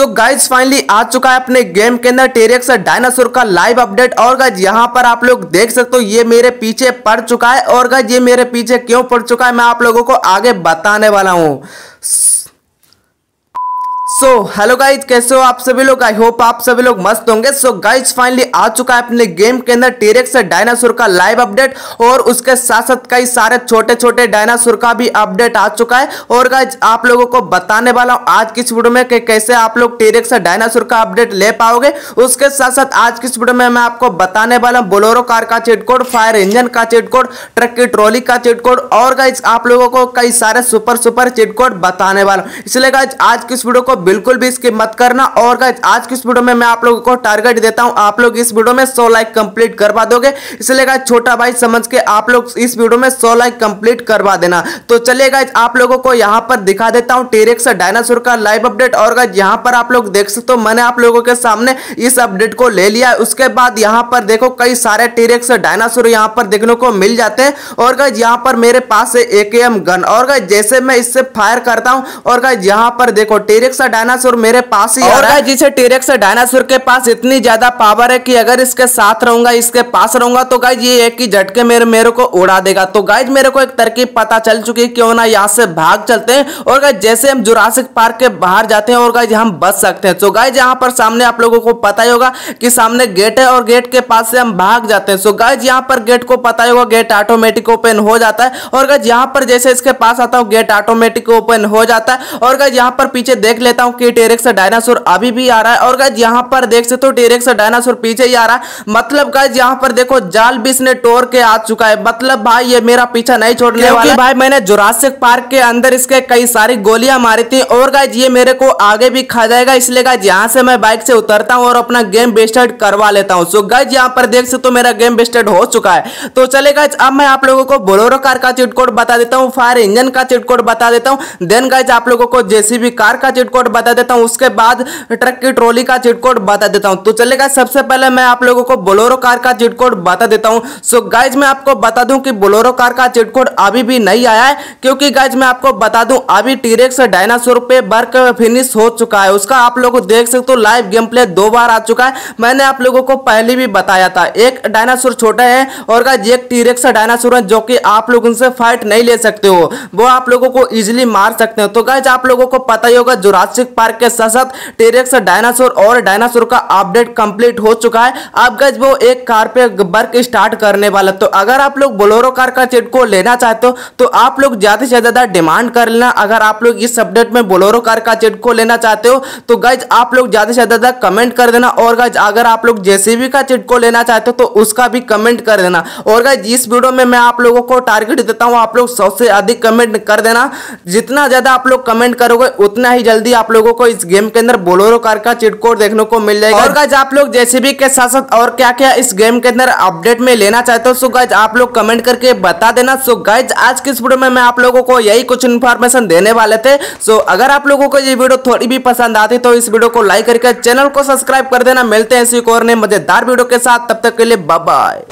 So guys finally आ चुका है अपने गेम के अंदर टेरेक्स डायनासोर का लाइव अपडेट और गाइज़ यहाँ पर आप लोग देख सकते हो, ये मेरे पीछे पड़ चुका है। और गाइज़ ये मेरे पीछे क्यों पड़ चुका है, मैं आप लोगों को आगे बताने वाला हूँ। सो हेलो गाइज़ कैसे हो आप सभी लोग? आई होप आप सभी लोग मस्त होंगे। सो गाइज़ फाइनली आ चुका है अपने गेम के अंदर टेरेक्स डायनासोर का लाइव अपडेट और उसके साथ साथ कई सारे छोटे छोटे डायनासोर का भी अपडेट आ चुका है। और गाइज़ आप लोगों को बताने वाला हूँ आज किस वीडियो में कि कैसे आप लोग टेरेक्स डायनासोर का अपडेट ले पाओगे। उसके साथ साथ आज किस वीडियो में मैं आपको बताने वाला हूँ बोलोरो कार का चेट कोड फायर इंजन का चेट कोड ट्रक की ट्रॉली का चेट कोड और गाइज़ आप लोगों को कई सारे सुपर सुपर चेट कोड बताने वाला हूँ। इसलिए गाइज़ आज किस वीडियो को बिल्कुल भी स्किप मत करना। और गाइज़ आज की इस वीडियो में मैं आप लोगों को टारगेट देता हूँ। आप लोग इस वीडियो में 100 लाइक कंप्लीट करवा दोगे। इसलिए गाइज़ छोटा भाई समझ के आप लोग इस वीडियो में 100 लाइक कंप्लीट करवा देना। तो चलिए गाइज़ आप लोगों को यहाँ पर दिखा देता हूँ टेरेक्स डायनासोर का लाइव अपडेट और गाइज़ यहाँ पर आप लोग देख सकते हो, मैंने आप लोगों के सामने इस अपडेट को ले लिया। उसके बाद यहाँ पर देखो, कई सारे टेरेक्स डायनासोर यहाँ पर देखने को मिल जाते हैं। और गाइज़ यहाँ पर मेरे पास है एकेएम गन और गाइज़ जैसे मैं इससे फायर करता हूँ, और गाइज़ यहाँ पर देखो टेरेक्स डायनासोर मेरे पास ही और गाइस जिसे टेरेक्स डायनासोर के पास इतनी ज़्यादा पावर है कि अगर इसके साथ रहूँगा इसके पास रहूँगा तो गाइज़ ये एक ही झटके मेरे मेरे को उड़ा देगा। तो गाइज़ मेरे को एक तरकीब पता चल चुकी है क्यों ना यहाँ से भाग चलते हैं। और गाइज़ जैसे हम जुरासिक पार्क के बाहर जाते हैं और गाइज़ हम बच सकते हैं। तो गाइज़ यहाँ पर सामने आप लोगों को पता ही होगा कि सामने गेट है और गेट के पास से हम भाग जाते हैं। सो गाइज़ यहाँ पर गेट को पता ही होगा गेट ऑटोमेटिक ओपन हो जाता है। और गाइज़ यहाँ पर जैसे इसके पास आता हूँ गेट ऑटोमेटिक ओपन हो जाता है। और गाइज़ यहाँ पर पीछे देख लेता हूँ कि टेरेक्स डायनासोर अभी भी आ रहा है। और गाइज़ यहाँ पर देख सकते हो टेरेक्स डायनासोर पीछे ही आ रहा है। मतलब गाइज़ यहाँ पर देखो जाल भी इसने तोड़ के आ चुका है। मतलब भाई ये मेरा पीछा नहीं छोड़ने वाला भाई मैंने जुरासिक पार्क के अंदर इसके कई सारी गोलियाँ मारी थी। और गाइज़ ये मेरे को आगे भी खा जाएगा। इसलिए गाइज़ यहाँ से मैं बाइक से उतरता हूँ और अपना गेम बेस्टेड करवा लेता हूँ। सो गाइज़ यहाँ पर देख सकते हो मेरा गेम बेस्टेड हो चुका है। तो चले गाइज़ अब मैं आप लोगों को बोलोरो कार का चिट कोड बता देता हूँ। फायर इंजन का चिट कोड बता देता हूँ। देन गाइज़ आप लोगों को जेसीबी कार का चिट कोड बता देता हूँ। उसके बाद ट्रक की ट्रॉली का चिट कोड बता देता हूँ। तो चलेगा, सबसे पहले मैं आप लोगों को बोलोरो कार का चिट कोड बता देता हूँ। सो गाइज़ मैं आपको बता दूँ कि बोलोरो कार का चिट कोड अभी भी नहीं आया है, क्योंकि गाइज़ मैं आपको बता दूँ, अभी टीरेक्स डायनासोर पे वर्क फिनिश हो चुका है। उसका आप लोग देख सकते हो लाइव गेम प्ले दो बार आ चुका है। मैंने आप लोगों को पहले भी बताया था, एक डायनासोर छोटा है और गाइज़ एक टीरेक्स डायनासोर है, जो कि आप लोग उनसे फाइट नहीं ले सकते हो। वो आप लोगों को इजिली मार सकते हो। तो गाइज़ आप लोगों को पता ही होगा जुरासिक पार्क के साथ साथ टीरेक्स डायनासोर और डायनासोर का अपडेट कंप्लीट हो चुका है। अब गज वो एक कार पे वर्क स्टार्ट करने वाला। तो अगर आप लोग बोलोरो कार का चिट को लेना चाहते हो तो आप लोग ज़्यादा से ज़्यादा डिमांड कर लेना। अगर आप लोग इस अपडेट में बोलोरो कार का चिट को लेना चाहते हो तो गज आप लोग ज़्यादा से ज़्यादा कमेंट कर देना। और गज अगर आप लोग जेसीबी का चिट को लेना चाहते हो तो उसका भी कमेंट कर देना। और गज इस वीडियो में मैं आप लोगों को टारगेट देता हूँ। आप लोग सबसे अधिक कमेंट कर देना। जितना ज़्यादा आप लोग कमेंट करोगे, उतना ही जल्दी आप लोगों को इस गेम के अंदर बोलोरो कार का चिट कोड देखने को मिल जाएगा। और गाइज़ आप लोग जेसीबी के साथ साथ और क्या क्या इस गेम के अंदर अपडेट में लेना चाहते हो? सो गाइज़ आप लोग कमेंट करके बता देना। सो गाइज़ आज की इस वीडियो में मैं आप लोगों को यही कुछ इन्फॉर्मेशन देने वाले थे। सो अगर आप लोगों को ये वीडियो थोड़ी भी पसंद आती तो इस वीडियो को लाइक करके चैनल को सब्सक्राइब कर देना। मिलते हैं को और मज़ेदार वीडियो के साथ। तब तक के लिए बाय